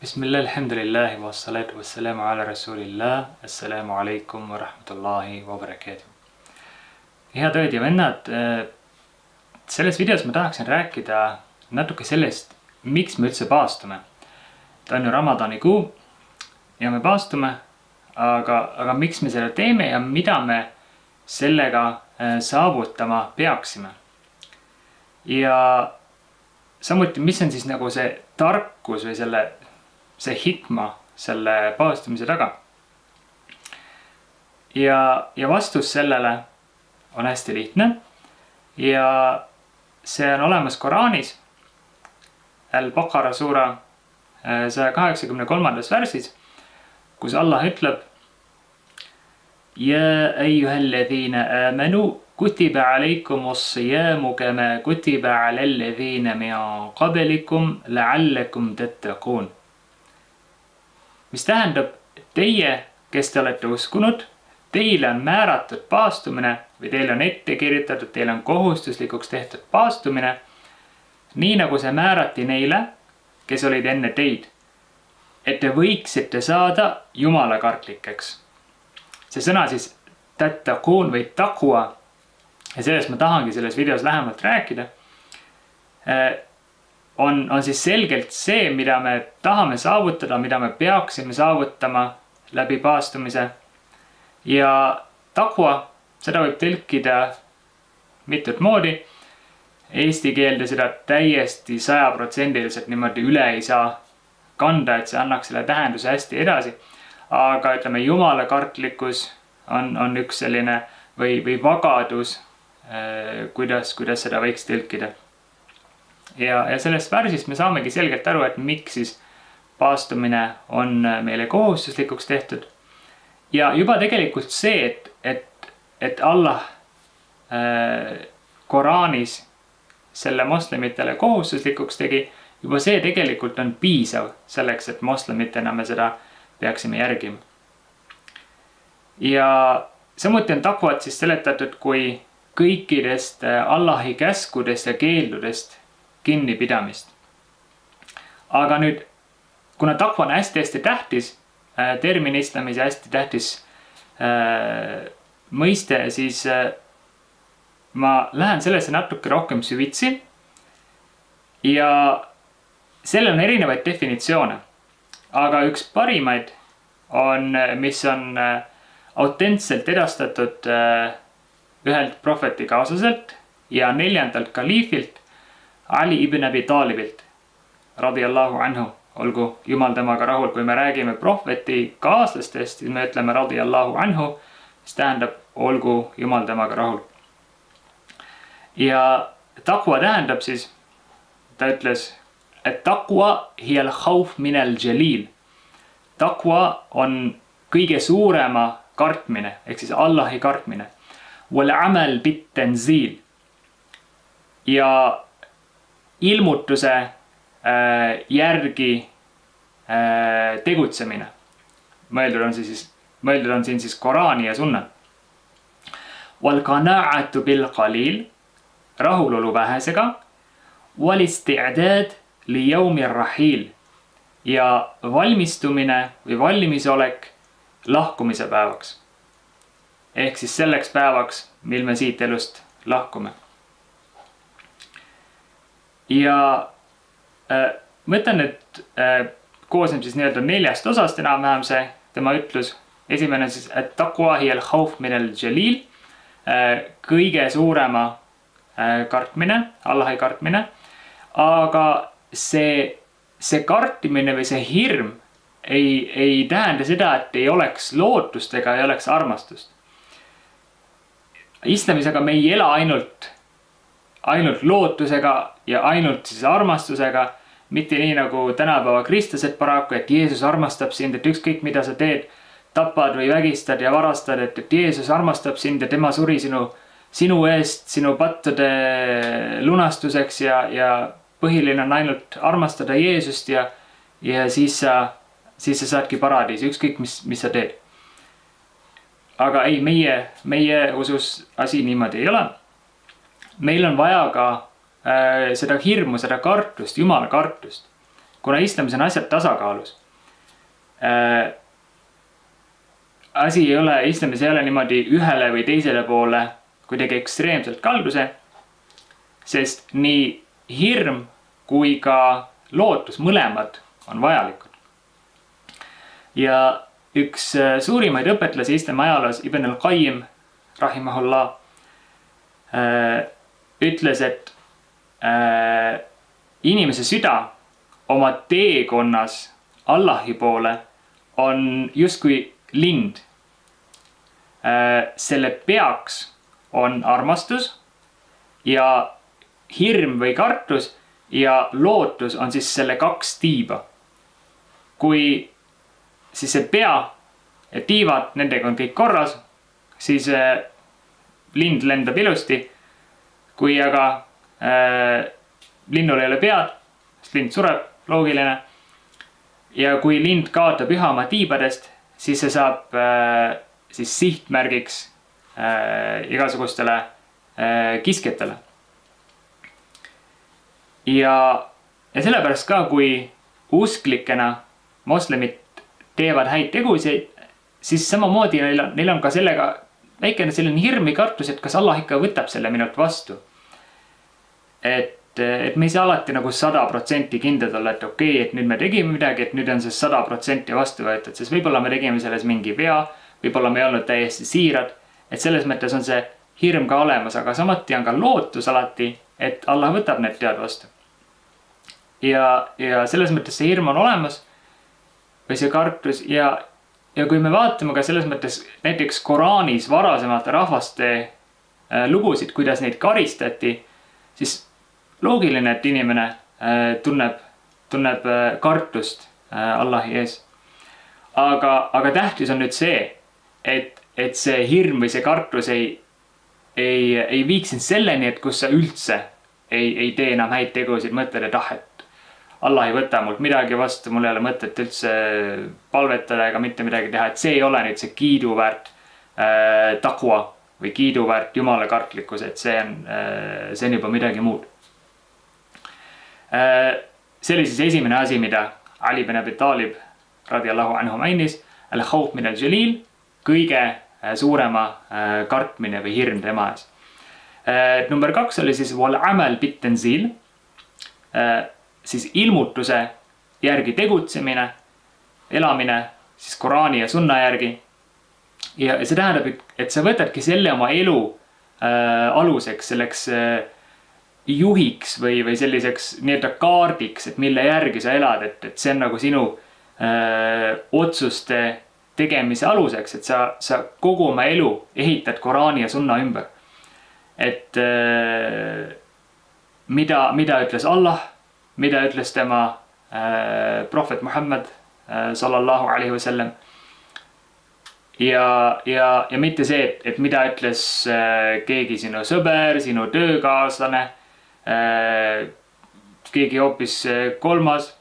Bismillah, alhamdulillah, wassalatu wassalamu ala rasulillah, assalamu alaikum wa rahmatullahi wa barakatuh. head õed ja vennad, eh, selles videos ma tahaksin rääkida natuke sellest, miks me üldse paastume. ta on ju Ramadani kuu ja me paastume, aga, aga miks me seda teeme ja mida me sellega eh, saavutama peaksime. ja samuti, mis on siis nagu see tarkus või selle, see hikma selle paastumise taga. ja, ja vastus sellele on hästi lihtne ja see on olemas Koraanis. Al-Baqara suura äh, saja kaheksakümne kolmandas värsis, kus Allah ütleb. ja ayyuhalladhina amanu kutiba alaykumus siyamu kama kutiba alal ladhina min qablikum la'allakum tattaqun mis tähendab, teie, kes te olete uskunud, teile on määratud paastumine või teile on ette kirjutatud, teile on kohustuslikuks tehtud paastumine. nii nagu see määrati neile, kes olid enne teid. et te võiksite saada jumalakartlikeks. see sõna siis tattakuun või takua. ja sellest ma tahangi selles videos lähemalt rääkida on, on siis selgelt see, mida me tahame saavutada, mida me peaksime saavutama läbi paastumise. ja takwa, seda võib tõlkida mitut moodi. Eesti keelde seda täiesti sajaprotsendiliselt niimoodi üle ei saa kanda, et see annaks selle tähenduse hästi edasi. aga ütleme, jumalakartlikkus on, on üks selline või, või vagadus, kuidas, kuidas seda võiks tõlkida ja, ja sellest värsist me saamegi selgelt aru, et miks siis paastumine on meile kohustuslikuks tehtud. ja juba tegelikult see, et, et, et Allah äh, Koraanis selle moslemitele kohustuslikuks tegi, juba see tegelikult on piisav selleks, et moslemitena me seda peaksime järgima. ja samuti on takvat siis seletatud kui kõikidest Allahi käskudest ja keeldudest kinnipidamist. aga nüüd, kuna takva on hästi-hästi tähtis äh, termin islamis ja hästi tähtis äh, mõiste, siis äh, ma lähen sellesse natuke rohkem süvitsi. ja sellel on erinevaid definitsioone, aga üks parimaid on, mis on äh, autentselt edastatud äh, ühelt prohveti kaaslaselt ja neljandalt kaliifilt Ali ibn Abi Talibilt, radiallahu anhu, olgu jumal temaga rahul, kui me räägime prohveti kaaslastest, siis me ütleme radiallahu anhu, mis tähendab olgu jumal temaga rahul. ja takwa tähendab siis, ta ütles, et takwa hiel hauf minel jalil. takwa on kõige suurema kartmine ehk siis Allahi kartmine. Ja ilmutuse äh, järgi äh, tegutsemine. mõeldud on siis, mõeldud on siin siis Koraani ja Sunna. Wal qana'atu bil qalil, rahulolu vähesega. Wal isti'dad li yawmi rahil ja valmistumine või valmisolek lahkumise päevaks. ehk siis selleks päevaks, mil me siit elust lahkume ja äh, ma ütlen, et äh, koosneb siis nii-öelda neljast osast enam-vähem see tema ütlus. esimene siis, et taqwahi al khawf min al jalil äh,. kõige suurema äh, kartmine, Allahi kartmine. aga see, see kartmine või see hirm ei, ei tähenda seda, et ei oleks lootust ega ei oleks armastust. islamis aga me ei ela ainult ainult lootusega ja ainult siis armastusega. mitte nii nagu tänapäeva kristlased paraku, et Jeesus armastab sind, et ükskõik mida sa teed, tapad või vägistad ja varastad, et, et Jeesus armastab sind ja tema suri sinu, sinu eest, sinu pattude lunastuseks ja, ja põhiline on ainult armastada Jeesust ja, ja siis sa, siis sa saadki paradiisi, ükskõik mis, mis sa teed. aga ei, meie, meie usus asi niimoodi ei ole meil on vaja ka äh, seda hirmu, seda kartust, jumala kartust. kuna islamis on asjad tasakaalus äh,. asi ei ole, islamis ei ole niimoodi ühele või teisele poole kuidagi ekstreemselt kalduse. sest nii hirm kui ka lootus, mõlemad on vajalikud. ja üks äh, suurimaid õpetlasi islami ajaloos, Ibn al-Qayyim, rahimahullah äh,, ütles, et äh, inimese süda oma teekonnas Allahi poole on justkui lind äh,. selle peaks on armastus ja hirm või kartus ja lootus on siis selle kaks tiiba. kui siis see pea ja tiivad, nendega on kõik korras, siis äh, lind lendab ilusti. Kui aga äh, linnul ei ole pead, siis lind sureb, loogiline. ja kui lind kaotab ühe oma tiibadest, siis see saab äh, siis sihtmärgiks äh, igasugustele äh, kiskjatele. ja, ja sellepärast ka, kui usklikena moslemid teevad häid tegusid, siis samamoodi neil on, neil on ka sellega väikene selline hirm või kartus, et kas Allah ikka võtab selle minult vastu. et, et me ei saa alati nagu sada protsenti kindlad olla, et okei okay,, et nüüd me tegime midagi, et nüüd on see sada protsenti vastu võetud, sest võib-olla me tegime selles mingi vea, võib-olla me ei olnud täiesti siirad. et selles mõttes on see hirm ka olemas, aga samuti on ka lootus alati, et Allah võtab need teod vastu. ja, ja selles mõttes see hirm on olemas või see kartus ja ja kui me vaatame ka selles mõttes näiteks Koraanis varasemate rahvaste äh, lugusid, kuidas neid karistati, siis loogiline, et inimene äh, tunneb, tunneb äh, kartust Allahi ees. aga, aga tähtis on nüüd see, et, et see hirm või see kartus ei, ei, ei viiks sind selleni, et kus sa üldse ei, ei tee enam häid tegusid, mõtled, et ah, et Allah ei võta mult midagi vastu, mul ei ole mõtet üldse palvetada ega mitte midagi teha, et see ei ole nüüd see kiiduväärt äh, takwa või kiiduväärt jumalakartlikkus, et see on äh,, see on juba midagi muud äh,. see oli siis esimene asi, mida Ali bin Abi Talib radiallahu anhu mainis. Al-khawf min al-jalil, kõige äh, suurema äh, kartmine või hirm tema ees äh,. number kaks oli siis wal amal bit tanzil äh, siis ilmutuse järgi tegutsemine, elamine siis Koraani ja sunna järgi. ja see tähendab, et sa võtadki selle oma elu äh, aluseks, selleks äh, juhiks või, või selliseks nii-öelda kaardiks, et mille järgi sa elad, et, et see on nagu sinu äh, otsuste tegemise aluseks, et sa, sa kogu oma elu ehitad Koraani ja sunna ümber. et äh, mida, mida ütles Allah mida ütles tema äh, prohvet Muhammad äh, sallallahu alaihi wasallam. ja, ja, ja mitte see, et, et mida ütles äh, keegi sinu sõber, sinu töökaaslane äh,, keegi hoopis äh, kolmas.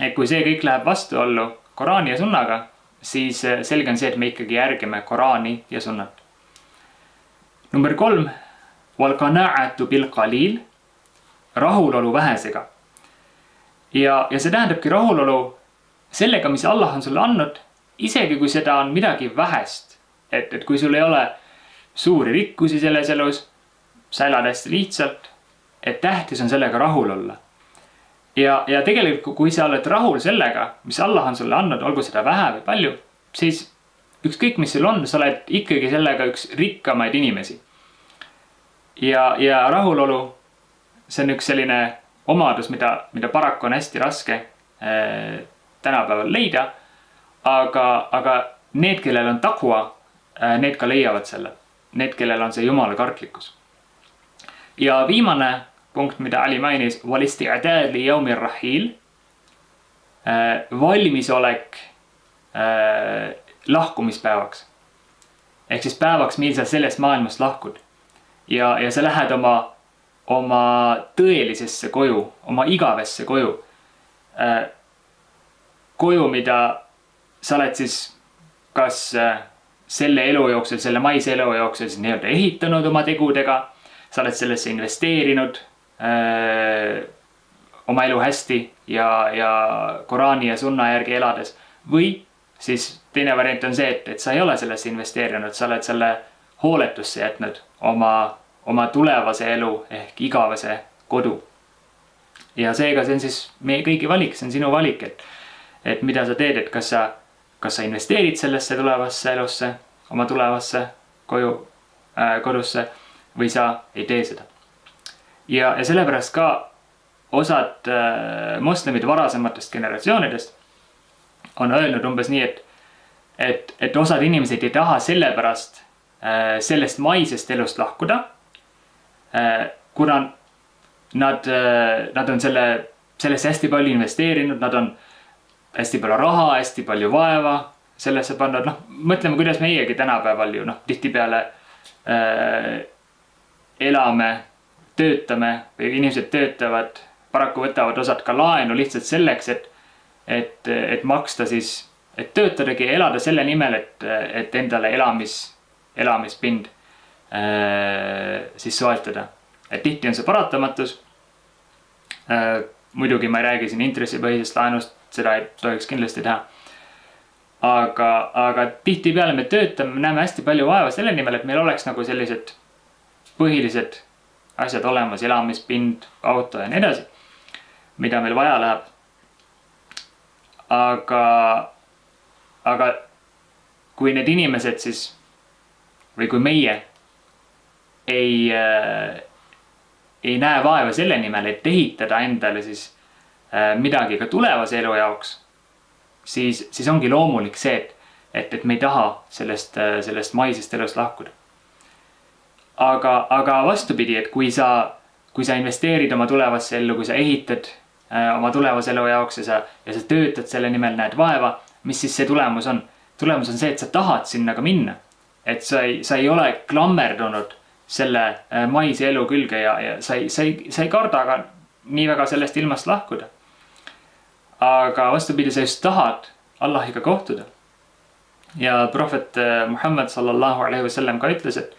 et kui see kõik läheb vastuollu Koraani ja sunnaga, siis äh, selge on see, et me ikkagi järgime Koraani ja sunnat. number kolm, rahulolu vähesega ja, ja see tähendabki rahulolu sellega, mis Allah on sulle andnud, isegi kui seda on midagi vähest. et, et kui sul ei ole suuri rikkusi selles elus, sa elad hästi lihtsalt, et tähtis on sellega rahul olla. ja, ja tegelikult, kui sa oled rahul sellega, mis Allah on sulle andnud, olgu seda vähe või palju, siis ükskõik, mis sul on, sa oled ikkagi sellega üks rikkamaid inimesi. ja, ja rahulolu, see on üks selline omadus, mida, mida paraku on hästi raske äh, tänapäeval leida. aga, aga need, kellel on takwa äh,, need ka leiavad selle. Need, kellel on see jumala kartlikkus. ja viimane punkt, mida Ali mainis, äh, valmisolek äh, lahkumispäevaks. ehk siis päevaks, mil sa sellest maailmast lahkud. ja, ja sa lähed oma oma tõelisesse koju, oma igavesse koju. Äh, koju, mida sa oled siis kas äh, selle elu jooksul, selle maise elu jooksul siis nii-öelda ehitanud oma tegudega. sa oled sellesse investeerinud öö, äh, oma elu hästi ja, ja Koraani ja sunna järgi elades. või siis teine variant on see, et, et sa ei ole sellesse investeerinud, sa oled selle hooletusse jätnud oma, oma tulevase elu ehk igavese kodu. ja seega see on siis meie kõigi valik, see on sinu valik, et, et mida sa teed, et kas sa, kas sa investeerid sellesse tulevasse elusse, oma tulevasse koju äh,, kodusse või sa ei tee seda. ja, ja sellepärast ka osad äh, moslemid varasematest generatsioonidest on öelnud umbes nii, et, et, et osad inimesed ei taha sellepärast äh, sellest maisest elust lahkuda. Kuna nad äh,, nad on selle, sellesse hästi palju investeerinud, nad on hästi palju raha, hästi palju vaeva sellesse pannud, noh, mõtleme, kuidas meiegi tänapäeval ju noh, tihtipeale äh, elame, töötame või inimesed töötavad, paraku võtavad osad ka laenu lihtsalt selleks, et, et, et maksta siis, et töötadagi elada selle nimel, et, et endale elamis, elamispind äh, siis soetada. et tihti on see paratamatus äh,. muidugi ma ei räägi siin intressipõhisest laenust, seda ei tohiks kindlasti teha aga, aga tihtipeale me töötame, näeme hästi palju vaeva selle nimel, et meil oleks nagu sellised põhilised asjad olemas, elamispind, auto ja nii edasi, mida meil vaja läheb. aga, aga kui need inimesed siis või kui meie ei äh,, ei näe vaeva selle nimel, et ehitada endale siis äh, midagi ka tulevase elu jaoks, siis, siis ongi loomulik see, et, et, et me ei taha sellest, äh, sellest maisest elust lahkuda aga, aga vastupidi, et kui sa, kui sa investeerid oma tulevasse ellu, kui sa ehitad äh, oma tulevase elu jaoks ja sa, ja sa töötad selle nimel, näed vaeva, mis siis see tulemus on? tulemus on see, et sa tahad sinna ka minna. et sa ei, sa ei ole klammerdunud selle äh, maise elu külge ja, ja sa ei, sa ei, sa ei karda ka nii väga sellest ilmast lahkuda. aga vastupidi, sa just tahad Allahiga kohtuda. ja prohvet äh, Muhamed sallallahu alaihi wasallam ka ütles, et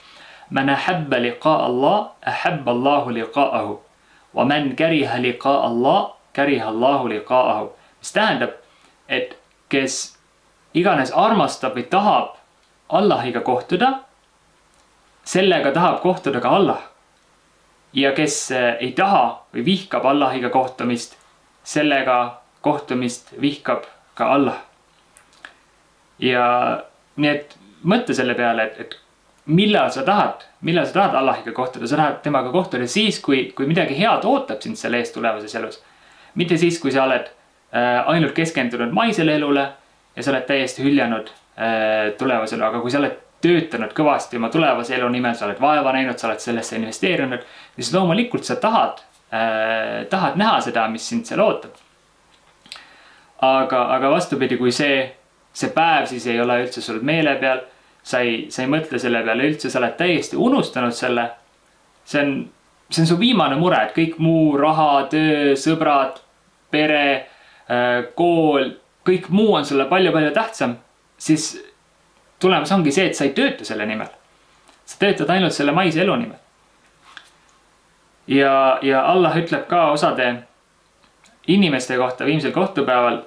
man ahabba liqa Allah, ahabba Allahu liqa'ahu. Wa man kariha liqa Allah, kariha Allahu liqa'ahu. mis tähendab, et kes iganes armastab või tahab Allahiga kohtuda sellega tahab kohtuda ka Allah. ja kes eh, ei taha või vihkab Allahiga kohtumist, sellega kohtumist vihkab ka Allah. ja nii et mõtle selle peale, et, et millal sa tahad, millal sa tahad Allahiga kohtuda, sa tahad temaga kohtuda siis, kui, kui midagi head ootab sind selle eest tulevases elus. mitte siis, kui sa oled äh, ainult keskendunud maisele elule ja sa oled täiesti hüljanud äh, tulevase elu, aga kui sa oled töötanud kõvasti oma tulevase elu nimel, sa oled vaeva näinud, sa oled sellesse investeerinud, siis loomulikult sa tahad äh,, tahad näha seda, mis sind seal ootab. aga, aga vastupidi, kui see, see päev siis ei ole üldse sul meele peal sa ei, sa ei mõtle selle peale üldse, sa oled täiesti unustanud selle. see on, see on su viimane mure, et kõik muu raha, töö, sõbrad, pere, äh, kool, kõik muu on sulle palju-palju tähtsam. siis tulemus ongi see, et sa ei tööta selle nimel. sa töötad ainult selle maise elu nimel. ja, ja Allah ütleb ka osade inimeste kohta viimsel kohtupäeval.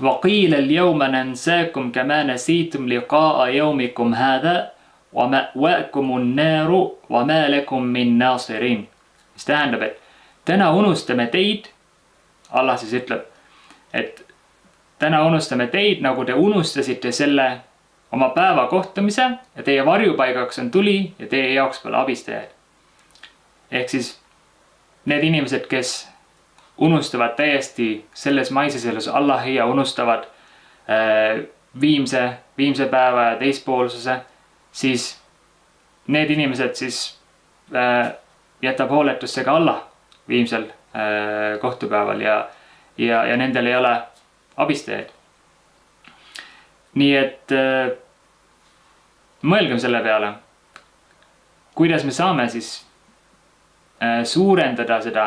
وقيل اليوم ننساكم كما نسيتم لقاء يومكم هذا ومأواكم النار وما لكم من ناصرين mis tähendab, et täna unustame teid, Allah siis ütleb, et täna unustame teid, nagu te unustasite selle oma päeva kohtumise ja teie varjupaigaks on tuli ja teie jaoks pole abistajaid. ehk siis need inimesed, kes unustavad täiesti selles maises elus Allahi ja unustavad äh, viimse, viimse päeva ja teispoolsuse, siis need inimesed siis äh, jätab hooletusse ka Allah viimsel äh, kohtupäeval ja, ja, ja nendel ei ole abistajaid. nii et äh, mõelgem selle peale, kuidas me saame siis äh, suurendada seda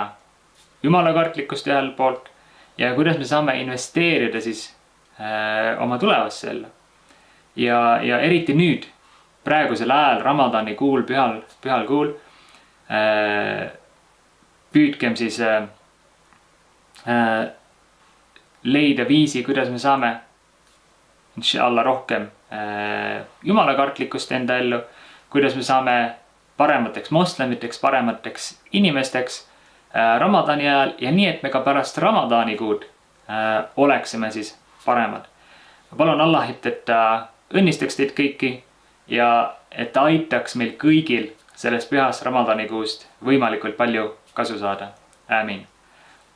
jumalakartlikkust ühelt poolt ja kuidas me saame investeerida siis äh, oma tulevasse ellu. ja, ja eriti nüüd, praegusel ajal, Ramadani kuul, pühal, pühal kuul äh,. püüdkem siis leida viisi, kuidas me saame inshallah rohkem äh, jumalakartlikkust enda ellu, kuidas me saame paremateks moslemiteks, paremateks inimesteks äh, Ramadani ajal ja nii, et me ka pärast Ramadani kuud äh, oleksime siis paremad. palun Allahit, et ta õnnistaks teid kõiki ja et ta aitaks meil kõigil sellest pühast Ramadani kuust võimalikult palju kasu saada. Amin.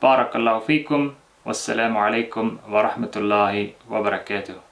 Barakallahu fiikum, wassalamu alaikum wa rahmatullahi wa barakatuh.